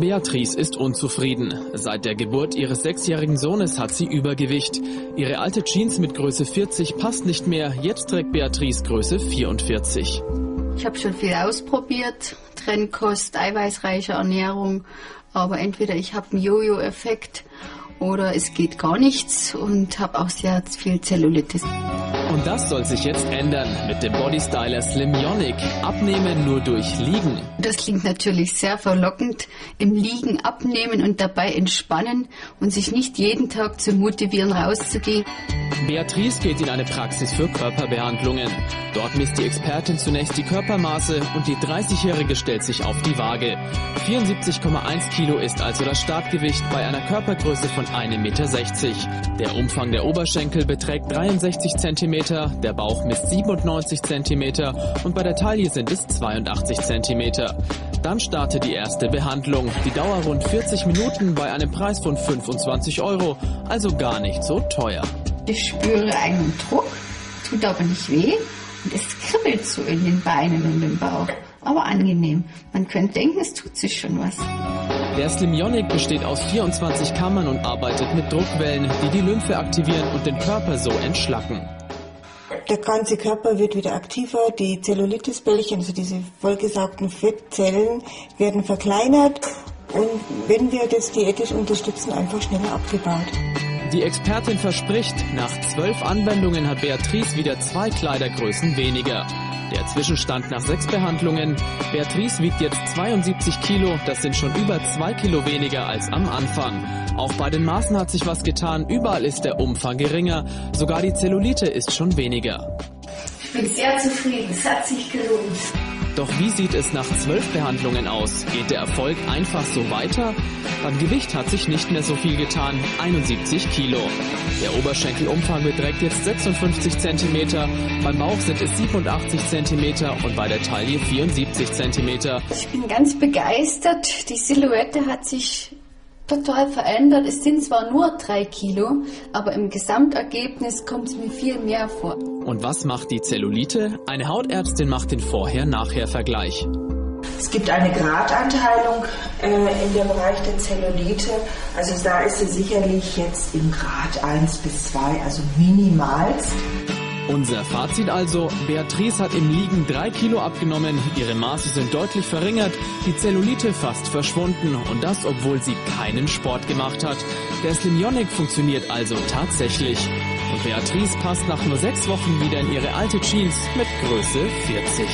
Beatrice ist unzufrieden. Seit der Geburt ihres sechsjährigen Sohnes hat sie Übergewicht. Ihre alte Jeans mit Größe 40 passt nicht mehr. Jetzt trägt Beatrice Größe 44. Ich habe schon viel ausprobiert. Trennkost, eiweißreiche Ernährung. Aber entweder ich habe einen Jojo-Effekt oder es geht gar nichts und habe auch sehr viel Zellulitis. Und das soll sich jetzt ändern mit dem Bodystyler Slim Yonic. Abnehmen nur durch Liegen. Das klingt natürlich sehr verlockend. Im Liegen abnehmen und dabei entspannen und sich nicht jeden Tag zu motivieren, rauszugehen. Beatrice geht in eine Praxis für Körperbehandlungen. Dort misst die Expertin zunächst die Körpermaße und die 30-Jährige stellt sich auf die Waage. 74,1 Kilo ist also das Startgewicht bei einer Körpergröße von 1,60 Meter. Der Umfang der Oberschenkel beträgt 63 cm, der Bauch misst 97 cm und bei der Taille sind es 82 cm. Dann startet die erste Behandlung. Die Dauer rund 40 Minuten bei einem Preis von 25 Euro, also gar nicht so teuer. Ich spüre einen Druck, tut aber nicht weh und es kribbelt so in den Beinen und im Bauch. Aber angenehm. Man könnte denken, es tut sich schon was. Der Slimyonic besteht aus 24 Kammern und arbeitet mit Druckwellen, die die Lymphe aktivieren und den Körper so entschlacken. Der ganze Körper wird wieder aktiver, die Zellulitisbällchen, also diese vollgesaugten Fettzellen, werden verkleinert und wenn wir das diätisch unterstützen, einfach schneller abgebaut. Die Expertin verspricht, nach zwölf Anwendungen hat Beatrice wieder zwei Kleidergrößen weniger. Der Zwischenstand nach sechs Behandlungen. Beatrice wiegt jetzt 72 Kilo, das sind schon über zwei Kilo weniger als am Anfang. Auch bei den Maßen hat sich was getan, überall ist der Umfang geringer, sogar die Zellulite ist schon weniger. Ich bin sehr zufrieden, es hat sich gelohnt. Doch wie sieht es nach zwölf Behandlungen aus? Geht der Erfolg einfach so weiter? Beim Gewicht hat sich nicht mehr so viel getan, 71 Kilo. Der Oberschenkelumfang beträgt jetzt 56 cm, beim Bauch sind es 87 cm und bei der Taille 74 cm. Ich bin ganz begeistert. Die Silhouette hat sich total verändert. Es sind zwar nur drei Kilo, aber im Gesamtergebnis kommt es mir viel mehr vor. Und was macht die Zellulite? Eine Hautärztin macht den Vorher-Nachher-Vergleich. Es gibt eine Gradanteilung äh, in dem Bereich der Zellulite. Also da ist sie sicherlich jetzt im Grad 1 bis 2, also minimalst. Unser Fazit also, Beatrice hat im Liegen drei Kilo abgenommen, ihre Maße sind deutlich verringert, die Zellulite fast verschwunden und das, obwohl sie keinen Sport gemacht hat. Der Slimyonic funktioniert also tatsächlich. Und Beatrice passt nach nur sechs Wochen wieder in ihre alte Jeans mit Größe 40.